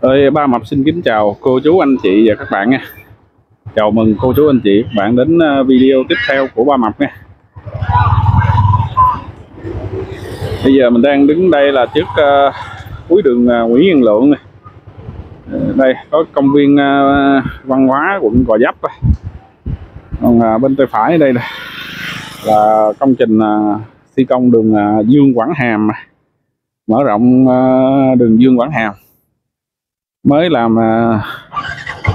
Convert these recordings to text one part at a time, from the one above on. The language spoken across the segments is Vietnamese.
ơi ba mập xin kính chào cô chú anh chị và các bạn nha. Chào mừng cô chú anh chị các bạn đến ờ, video tiếp theo của ba mập nha. Bây giờ mình đang đứng đây là trước uh, cuối đường uh, Nguyễn Văn Lượng này đây có công viên uh, văn hóa quận Gò Vấp còn uh, bên tay phải đây là, là công trình uh, thi công đường uh, Dương Quảng Hàm mở rộng uh, đường Dương Quảng Hàm mới làm à,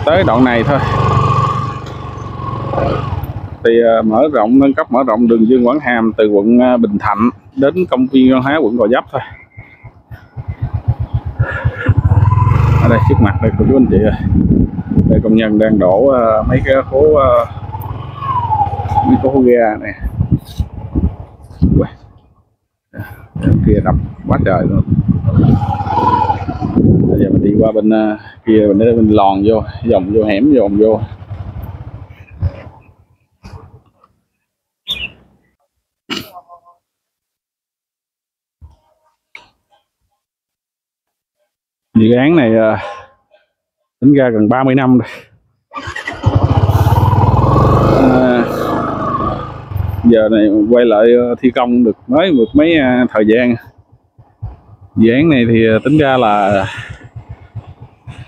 tới đoạn này thôi. Thì à, mở rộng, nâng cấp mở rộng đường Dương Quảng Hàm từ quận à, Bình Thạnh đến công viên văn hóa quận Gò Vấp thôi. Ở đây trước mặt đây, của chú anh chị ơi. Đây, công nhân đang đổ mấy cái khố mấy cái hố ga này. Ui. Kia đập quá trời luôn bây giờ mình đi qua bên uh, kia mình để mình lòn vô vòng vô hẻm vòng vô. Dự án này uh, tính ra gần 30 năm rồi. À, giờ này quay lại thi công được mới một mấy thời gian dự án này thì ờ, tính ra là ờ,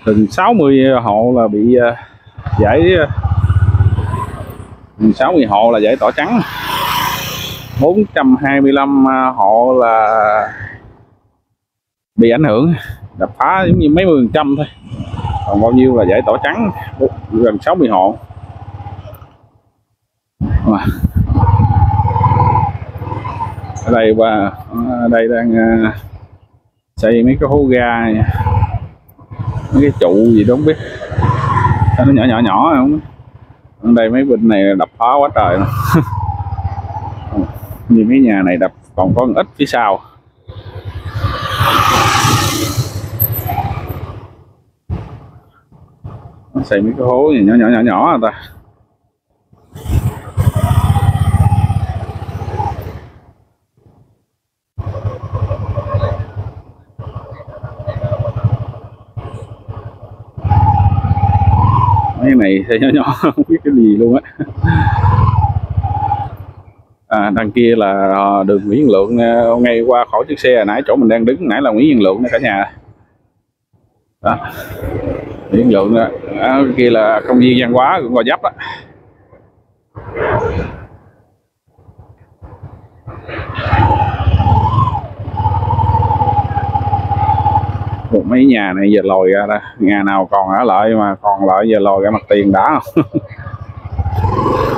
từng 60 hộ là bị ờ, giải ờ, 60 hộ là giải tỏa trắng 425 hộ là bị ảnh hưởng đập phá giống như mấy mươi phần trăm thôi còn bao nhiêu là giải tỏa trắng gần 60 hộ à. ở đây và ở đây đang ờ, xây mấy cái hố ga này. mấy cái trụ gì đó không biết. Nó nhỏ nhỏ nhỏ à, không ở đây mấy bên này đập phá quá trời như mấy nhà này đập còn có ít phía sau. Nó xây mấy cái hố gì nhỏ nhỏ nhỏ nhỏ à ta. Cái này xe nhỏ nhỏ không biết cái gì luôn á. À đằng kia là à, đường Nguyễn Văn Lượng à, ngay qua khỏi chiếc xe nãy chỗ mình đang đứng nãy là Nguyễn Văn Lượng đó cả nhà. Đó. Nguyễn Văn Lượng đó. À, kia là công viên văn hóa của Gò Vấp á một mấy nhà này giờ lòi ra đó. Nhà nào còn ở lại mà còn lại giờ lòi ra mặt tiền đã.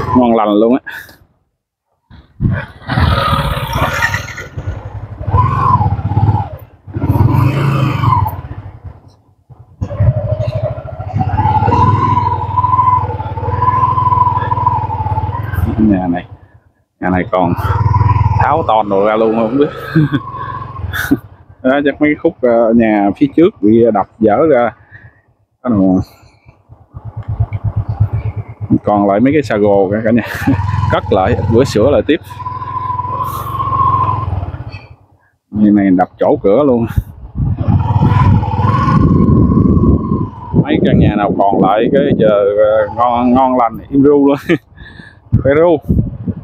Không ngon lành luôn á. Nhà này nhà này còn tháo toàn đồ ra luôn, không biết. Ờ, đó, chắc mấy khúc uh, nhà phía trước bị ờ, đập dở ra. Đó còn lại mấy cái xà gồ cả cả nhà. Cất lại bữa sửa lại tiếp. Như này đập chỗ cửa luôn. Mấy căn nhà nào còn lại cái giờ ngon ngon lành im ru luôn. Phải ru.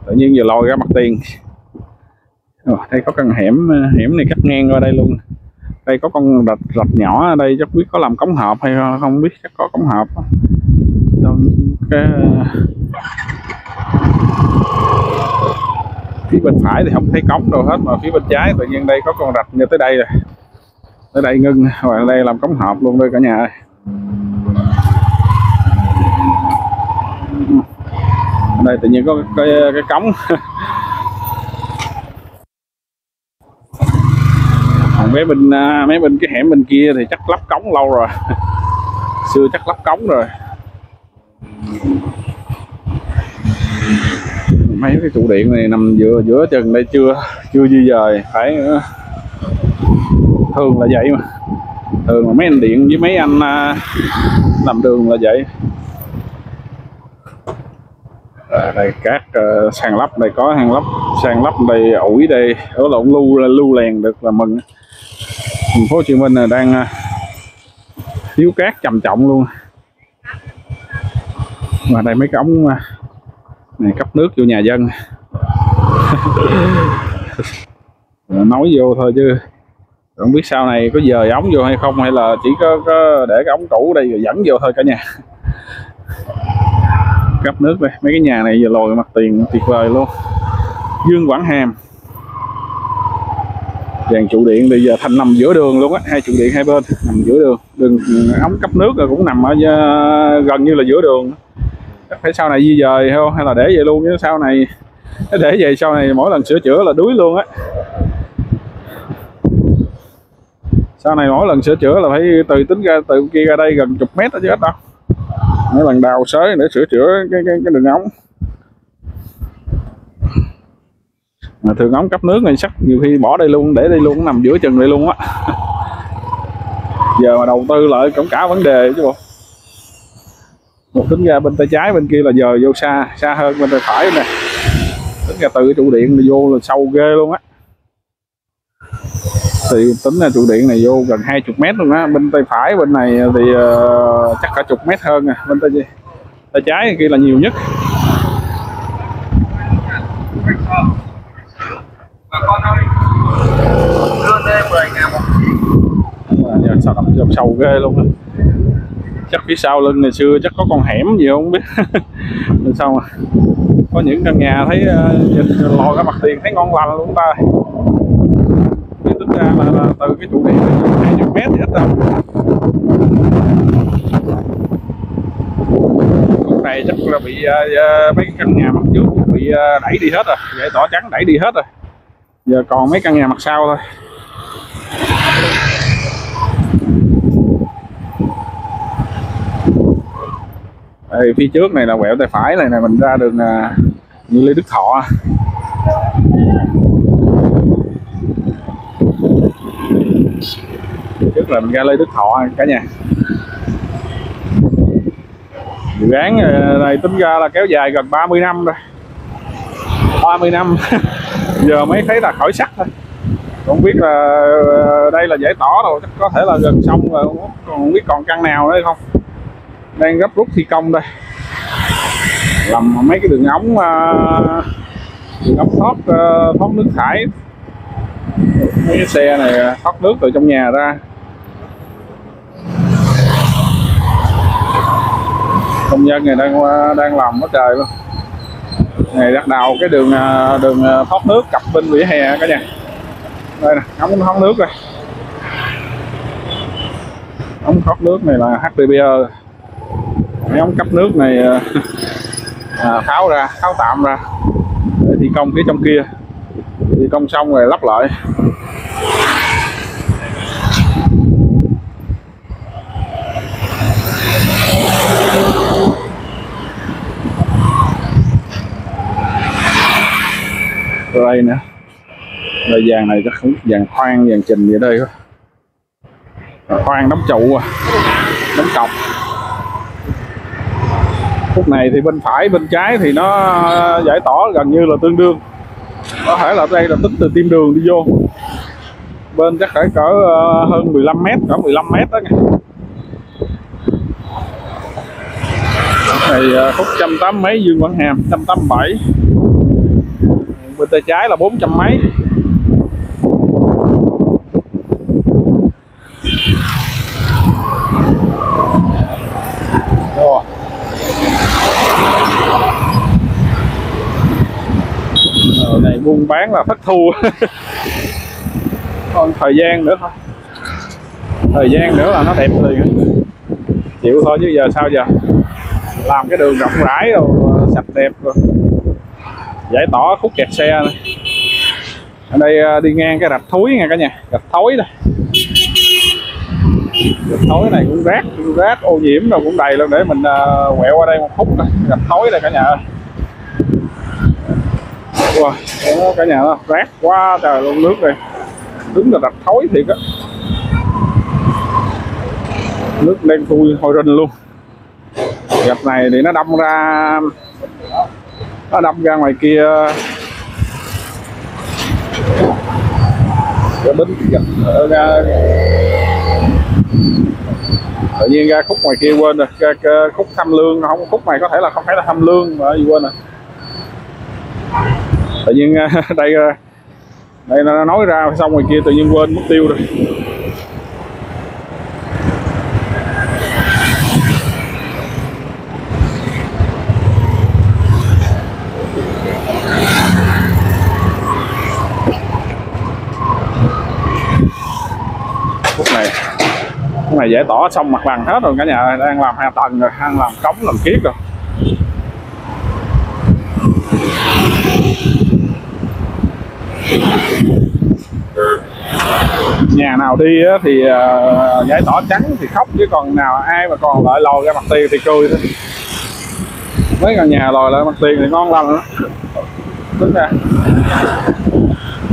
Tự nhiên giờ lòi ra mặt tiền. Ồ, đây có căn hẻm ờ, hẻm này cắt ngang qua đây luôn. Đây có con rạch rạch nhỏ ở đây chắc biết có làm cống hộp hay không biết chắc có cống hộp. Cái ờ, phía bên phải thì không thấy cống đâu hết mà phía bên trái tự nhiên đây có con rạch như tới đây rồi. Tới đây ngưng rồi đây làm cống hộp luôn đây cả nhà ơi. Đây tự nhiên có cái cái cống. mấy bên à, mấy bên cái hẻm bên kia thì chắc lắp cống lâu rồi. Xưa chắc lắp cống rồi. Mấy cái trụ điện này nằm giữa giữa chừng đây chưa chưa di dời. Phải à, thường là vậy mà. Thường là mấy anh điện với mấy anh à, làm đường là vậy. À, đây cát uh, sàn lắp đây có hàng lắp sàn lắp đây ủi đây ở lộn lưu lưu lèn được là mừng thành phố Hồ Chí Minh đang à, thiếu cát trầm trọng luôn. Và đây mấy cái ống à, này cấp nước vô nhà dân. Nói vô thôi chứ không biết sau này có dời ống vô hay không hay là chỉ có, có để cái ống cũ đây rồi dẫn vô thôi cả nhà. Cấp nước đây mấy cái nhà này giờ lồi mặt tiền tuyệt vời luôn. Dương Quảng Hàm dàn trụ điện bây giờ thành nằm giữa đường luôn á hai trụ điện hai bên nằm giữa đường. Đường ống cấp nước cũng nằm ở à, gần như là giữa đường. Chắc phải sau này di dời không? Hay là để vậy luôn chứ? Sau này để vậy sau này mỗi lần sửa chữa là đuối luôn á. Sau này mỗi lần sửa chữa là phải từ tính ra từ kia ra đây gần chục mét đó chứ hết đâu. Mấy lần đào xới để sửa chữa cái cái, cái đường ống. Mà thường ống cấp nước này chắc nhiều khi bỏ đây luôn để đây luôn nằm giữa chừng đây luôn á. Giờ mà đầu tư lại cũng cả vấn đề chứ bộ. Một tính ra bên tay trái bên kia là giờ vô xa xa hơn bên tay phải nè. Tính ra từ cái trụ điện này vô là sâu ghê luôn á. Thì tính là trụ điện này vô gần 20 mét luôn á. Bên tay phải bên này thì uh, chắc cả chục mét hơn à bên tay tay trái kia là nhiều nhất. Giờ sao đập dòng sâu ghê luôn á. Chắc phía sau lưng ngày xưa chắc có con hẻm gì không biết. Sao mà có những căn nhà thấy ờ, nhìn lòi ra mặt tiền thấy ngon lành luôn ta. Tính ra là, là từ cái trụ điện hai chục mét thì hết rồi. Lúc này chắc là bị uh, mấy căn nhà mặt trước bị uh, đẩy đi hết rồi. Giải tỏa trắng đẩy đi hết rồi giờ còn mấy căn nhà mặt sau thôi. Đây, phía trước này là quẹo tay phải này này mình ra đường à, như Lê Đức Thọ. Trước là mình ra Lê Đức Thọ cả nhà. Dự án à, này tính ra là kéo dài gần 30 năm rồi. 30 năm. giờ mới thấy là khỏi sắt thôi. Không biết là ờ, đây là giải tỏa rồi, chắc có thể là gần xong rồi còn, không biết còn căn nào nữa không. Đang gấp rút thi công đây. Làm mấy cái đường ống ờ, đường ống thoát ờ, thoát nước thải. Mấy cái xe này thoát nước từ trong nhà ra. Công nhân này đang đang làm hết trời luôn này đặt đào cái đường à, đường à, thoát nước cặp bên vỉa hè cả nhà. Đây nè ống thoát nước đây ống thoát nước này là HDPE cái ống cấp nước này à, à tháo ra tháo tạm ra. Để thi công phía trong kia. Thi công xong rồi lắp lại. Đây nữa. Là vàng này chắc không vàng khoan vàng trình gì ở đây quá. Khoan đóng trụ à. Đóng cọc. Khúc này thì bên phải, bên trái thì nó ờ, giải tỏa gần như là tương đương. Có thể là đây là tính từ tim đường đi vô. Bên chắc phải cỡ ờ, hơn 15 mét, cỡ 15 mét đó này. này khúc trăm tám mấy Dương Quảng Hàm, trăm tám bảy bên tay trái là bốn trăm mấy. Rồi. Rồi này buôn bán là thất thu. Còn thời gian nữa thôi. Thời gian nữa là nó đẹp liền. Chịu thôi chứ giờ sao giờ? Làm cái đường rộng rãi rồi, sạch đẹp rồi giải tỏa khúc kẹt xe này. ở đây à, đi ngang cái rạch thối nha cả nhà rạch thối này rạch thối này cũng rác rác ô nhiễm rồi cũng đầy luôn để mình uh, quẹo qua đây một khúc này. rạch thối đây cả nhà ơi wow, cả nhà ơi. rác quá trời luôn nước này. đúng là rạch thối thiệt á nước đen thui hôi rinh luôn gặp này thì nó đâm ra nó đâm ra ngoài kia. Cái bến gạch ra tự nhiên ra khúc ngoài kia quên rồi. Ra, ra khúc thăm lương. Không khúc này có thể là không phải là thăm lương mà gì quên rồi. Tự nhiên đây đây nó nói ra xong ngoài kia tự nhiên quên mất tiêu rồi khúc này khúc này giải tỏa xong mặt bằng hết rồi cả nhà đang làm hai tầng rồi, đang làm cống, làm kiết rồi. Nhà nào đi thì ờ, giải tỏa trắng thì khóc, chứ còn nào ai mà còn lại lòi ra mặt tiền thì cười thôi. Mấy căn nhà lòi lại mặt tiền thì ngon lành đó tính ra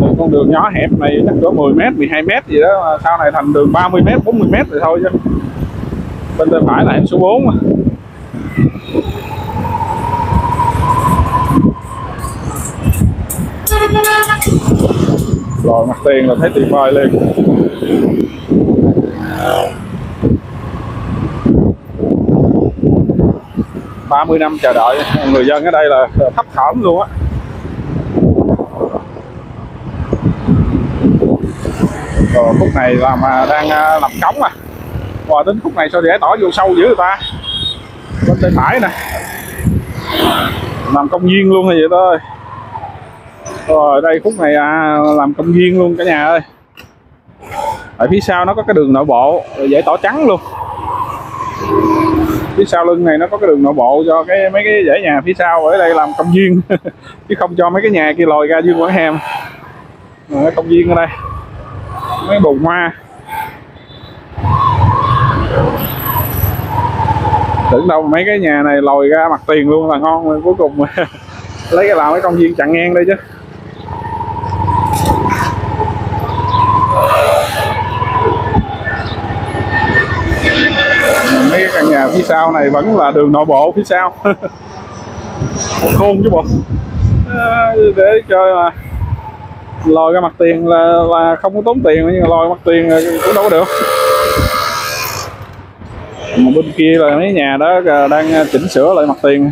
một con đường nhỏ hẹp này chắc cỡ 10 mét 12 mét gì đó, mà sau này thành đường 30 mét 40 mét thì thôi chứ. Bên tay phải là hẻm số 4 mà. Rồi, mặt tiền là thấy tuyệt vời liền. ba mươi năm chờ đợi, người dân ở đây là thấp thỏm luôn á. Rồi khúc này là mà đang à, làm cống à. Và đến khúc này sao để tỏ vô sâu dữ người ta? Bên tay phải nè. Làm công viên luôn hay vậy thôi. Rồi đây khúc này à, làm công viên luôn cả nhà ơi. Ở phía sau nó có cái đường nội bộ dễ tỏ trắng luôn. Phía sau lưng này nó có cái đường nội bộ cho cái mấy cái dãy nhà phía sau ở đây làm công viên. Chứ không cho mấy cái nhà kia lòi ra dương quán hẻm công viên ở đây mấy bồn hoa. Tưởng đâu mấy cái nhà này lòi ra mặt tiền luôn là ngon rồi cuối cùng lấy cái làm cái công viên chặn ngang đây chứ. Mấy căn nhà phía sau này vẫn là đường nội bộ phía sau. Khôn chứ bộ. À, để chơi mà lòi ra mặt tiền là là không có tốn tiền nhưng mà lòi mặt tiền cũng đâu có được. Mà bên kia là mấy nhà đó đang à, chỉnh sửa lại mặt tiền.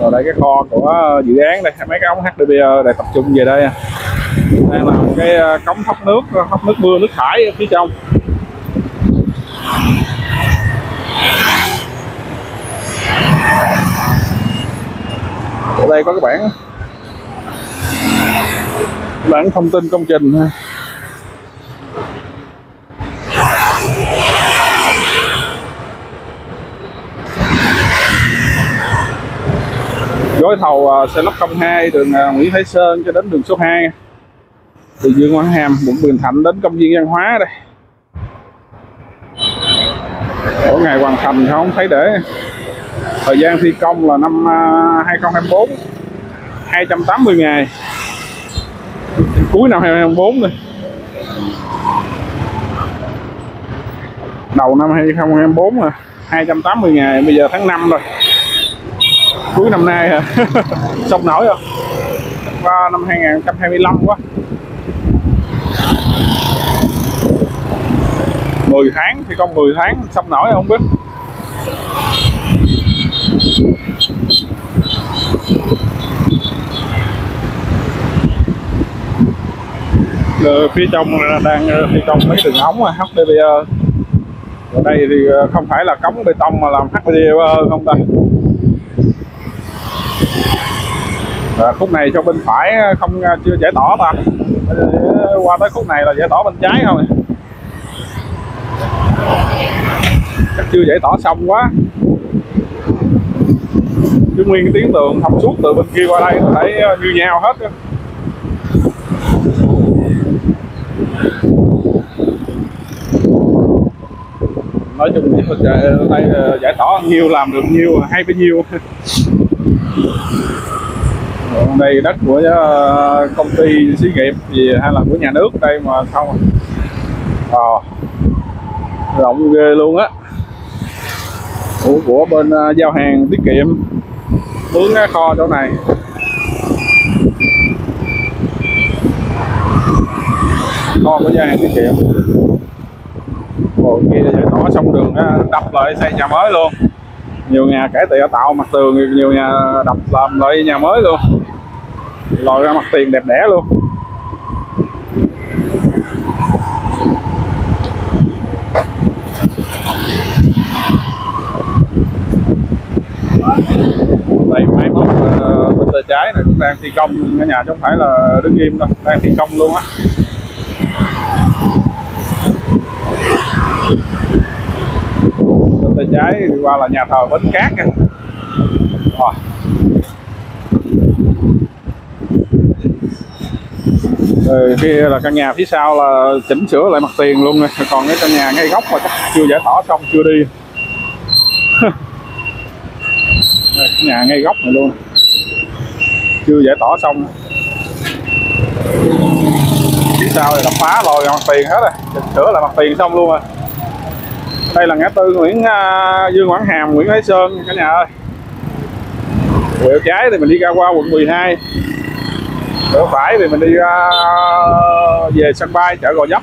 Rồi đây, cái kho của à, dự án đây, mấy cái ống HDPE để ờ tập trung về đây à. đây là cái cống thoát nước thoát nước mưa, nước thải ở phía trong. Ở đây có cái bảng. Bảng thông tin công trình gói thầu à, xe lắp công 2 đường à, Nguyễn Thái Sơn cho đến đường số 2 từ Dương Quảng Hàm, quận Bình Thạnh đến công viên văn hóa đây. Mỗi ngày hoàn thành không thấy để thời gian thi công là năm à, 2024 280 ngày. Cuối năm 2024 rồi đầu năm 2024 là 280 ngày, bây giờ tháng 5 rồi. Cuối năm nay hả? Xong nổi không? Qua năm 2025 quá. 10 tháng thì công 10 tháng xong nổi không biết. Ờ, phía trong ờ, đang ờ, thi công mấy đường ống HDPE ở đây thì không phải là cống bê tông mà làm HDPE không ta? À, khúc này cho bên phải không chưa giải tỏa ta. Qua tới khúc này là giải tỏa bên trái không chắc chưa giải tỏa xong quá. Chứ nguyên cái tiếng đường thông suốt từ bên kia qua đây có thể như nhau hết nói chung thì mình đây giải tỏa nhiều làm được nhiều hay bấy nhiêu. Còn đây đất của ờ, công ty xí nghiệp gì hay là của nhà nước đây mà không à, ờ, rộng ghê luôn á. Của, của bên ờ, giao hàng tiết kiệm. Hướng kho chỗ này. Con của gia hàng tiết kiệm Ồ, kia giải tỏa xong đường đập lại xây nhà mới luôn. Nhiều nhà cải tạo, tạo mặt tường nhiều nhà đập làm lại nhà mới luôn. Lòi ra mặt tiền đẹp đẽ luôn. Đây máy móc ờ, bên tay trái này cũng đang thi công. Cả nhà chứ không phải là đứng im đâu đang thi công luôn á tay trái đi qua là nhà thờ bến cát nha, wow. rồi kia là căn nhà phía sau là chỉnh sửa lại mặt tiền luôn rồi còn cái căn nhà ngay góc mà chắc chưa giải tỏa xong chưa đi. Đây, nhà ngay góc này luôn. Chưa giải tỏa xong sau thì đập phá rồi mặt tiền hết rồi. Chỉnh sửa lại mặt tiền xong luôn rồi. Đây là ngã tư Nguyễn uh, Dương Quảng Hàm Nguyễn Thái Sơn cả nhà ơi. Quẹo trái thì mình đi ra qua quận 12 quẹo phải thì mình đi ra à, về sân bay chợ Gò Vấp.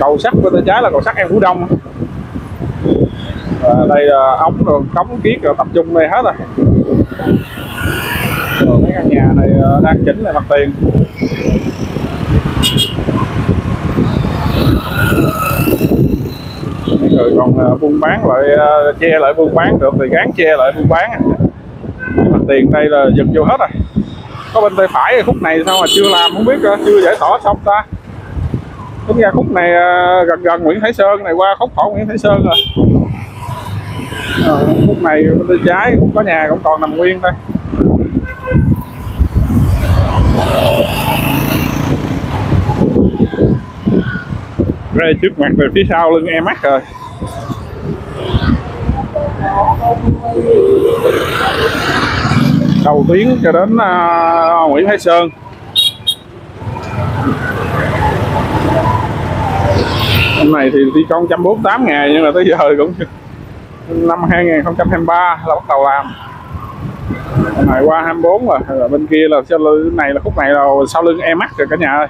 Cầu sắt bên tay trái là cầu sắt em Phú Đông. À, đây là ống rồi cống kiết rồi tập trung đây hết rồi. Rồi mấy căn nhà này à, đang chỉnh lại mặt tiền. Rồi người còn à, buôn bán lại à, che lại buôn bán được thì gán che lại buôn bán à. mà tiền đây là giật vô hết rồi. Có bên tay phải khúc này sao mà chưa làm không biết chưa giải tỏa xong ta. Đúng ra khúc này gần gần Nguyễn Thái Sơn này qua khúc khổ Nguyễn Thái Sơn rồi. À, khúc này bên tay trái cũng có nhà cũng còn nằm nguyên đây đây trước mặt về phía sau lưng em mắt rồi. Đầu tuyến cho đến uh, Nguyễn Thái Sơn. Hôm này thì thi công 148 ngày nhưng mà tới giờ cũng năm 2023 là bắt đầu làm. Hôm này qua 24 rồi, rồi bên kia là sau lưng này là khúc này là sau lưng em mắt rồi cả nhà ơi.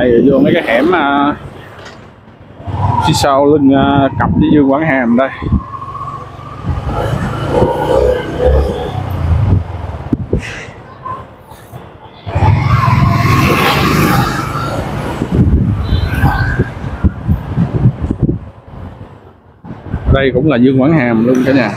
Này vô mấy cái hẻm uh, phía sau lưng uh, cặp với Dương quán Hàm đây. Đây cũng là Dương Quảng Hàm luôn cả nhà.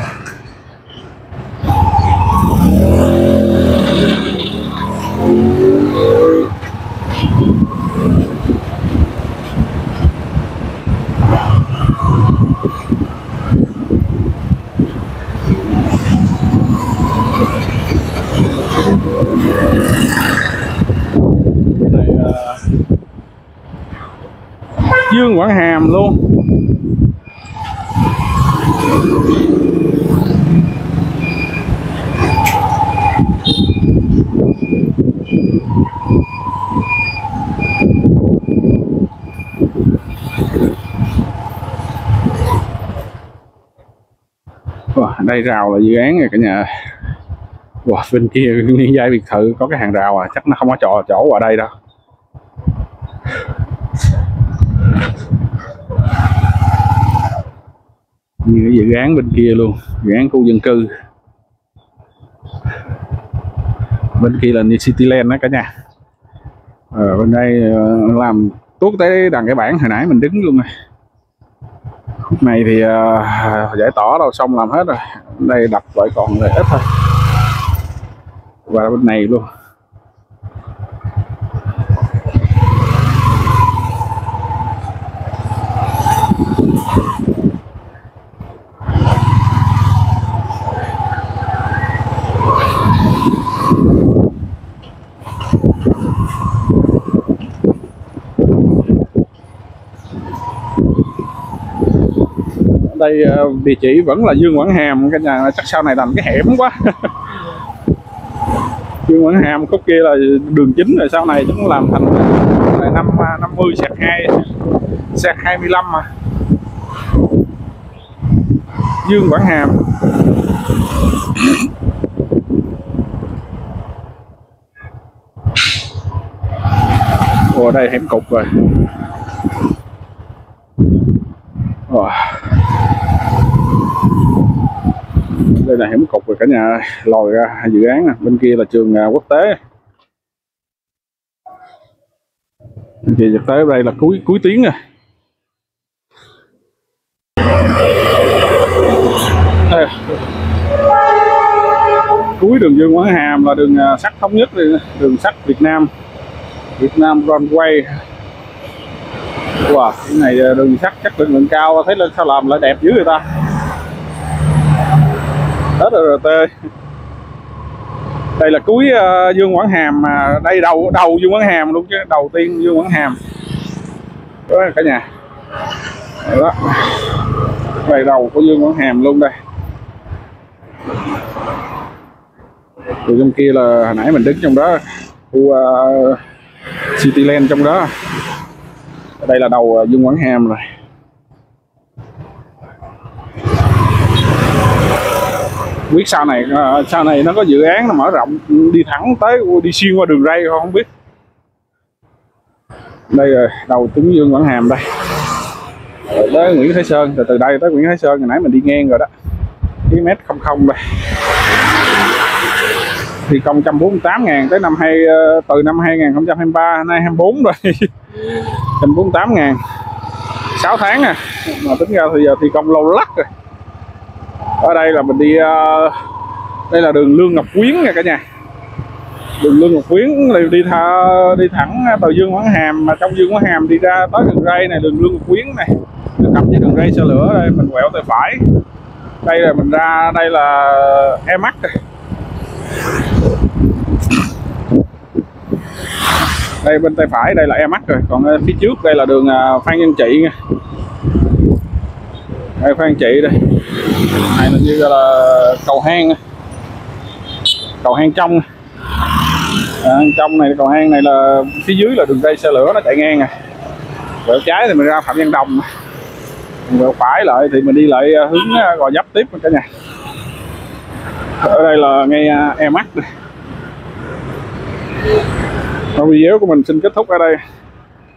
À, Dương Quảng Hàm luôn wow, đây rào là dự án rồi cả nhà. Wow, bên kia liên giai biệt thự có cái hàng rào à chắc nó không có chỗ chỗ ở đây đâu. như cái dự án bên kia luôn dự án khu dân cư. Bên kia là như Cityland đó cả nhà. Ở bên đây ờ, làm tuốt tới đằng cái bảng hồi nãy mình đứng luôn này khúc này thì uh, giải tỏ đâu xong làm hết rồi. Đây đặt lại còn lại ít thôi. Và bên này luôn. Đây ờ, địa chỉ vẫn là Dương Quảng Hàm. Cả nhà chắc sau này thành cái hẻm quá. Dương Quảng Hàm, khúc kia là đường chính, rồi sau này chúng làm thành là năm 50 sạc 2 sạc 25 mà. Dương Quảng Hàm. Ồ đây hẻm cục rồi. Wow. Đây là hẻm cục rồi cả nhà lòi ra dự án nè. Bên kia là trường à, quốc tế. Bên kia quốc tế đây là cuối cuối tuyến rồi đây. cuối đường Dương quán Hàm là đường à, sắt thống nhất đường, đường sắt Việt Nam. Việt Nam Runway. Wow, cái này à, đường sắt chắc lực lượng cao thấy lên sao làm lại đẹp dữ người ta? Hết rồi RT đây là cuối uh, Dương Quảng Hàm mà đây đầu đầu Dương Quảng Hàm luôn chứ đầu tiên Dương Quảng Hàm. Đó cả nhà. Đó. Đây đầu của Dương Quảng Hàm luôn đây. Từ trong kia là hồi nãy mình đứng trong đó khu uh, Cityland trong đó. Đây là đầu ờ, Dương Quảng Hàm rồi. Biết sau này à, sau này nó có dự án nó mở rộng, đi thẳng tới đi xuyên qua đường ray không biết. Đây rồi, đầu tướng Dương Quảng Hàm đây. Tới Nguyễn Thái Sơn rồi từ đây tới Nguyễn Thái Sơn, hồi nãy mình đi ngang rồi đó. Km không không đây. Thì công 148 ngàn tới năm hai ờ, từ năm 2023 nay 24 rồi. 148 ngàn. 6 tháng à. Mà tính ra thì giờ thì công lâu lắc rồi ở đây là mình đi uh, đây là đường Lương Ngọc Quyến nha cả nhà. Đường Lương Ngọc Quyến đi tha, đi thẳng từ Dương Quảng Hàm mà trong Dương Quảng Hàm đi ra tới đường ray này đường Lương Ngọc Quyến này. Cặp với đường ray xe lửa đây mình quẹo tay phải. Đây là mình ra đây là Emax đây đây bên tay phải đây là Emax rồi. Còn ờ, phía trước đây là đường ờ, Phan Nhân Trị nha. Đây Phan Trị đây này là như là cầu hang cầu hang trong. À, trong này cầu hang này là phía dưới là đường dây xe lửa nó chạy ngang à. Quẹo trái thì mình ra phạm văn đồng. Quẹo phải lại thì mình đi lại à, hướng à, gò dấp tiếp cả nhà. Ở đây là ngay à, e mắt video của mình xin kết thúc ở đây.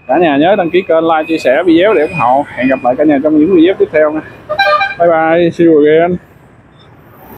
Cả nhà nhớ đăng ký kênh like chia sẻ video để ủng hộ. Hẹn gặp lại cả nhà trong những video tiếp theo nha bye bye see you again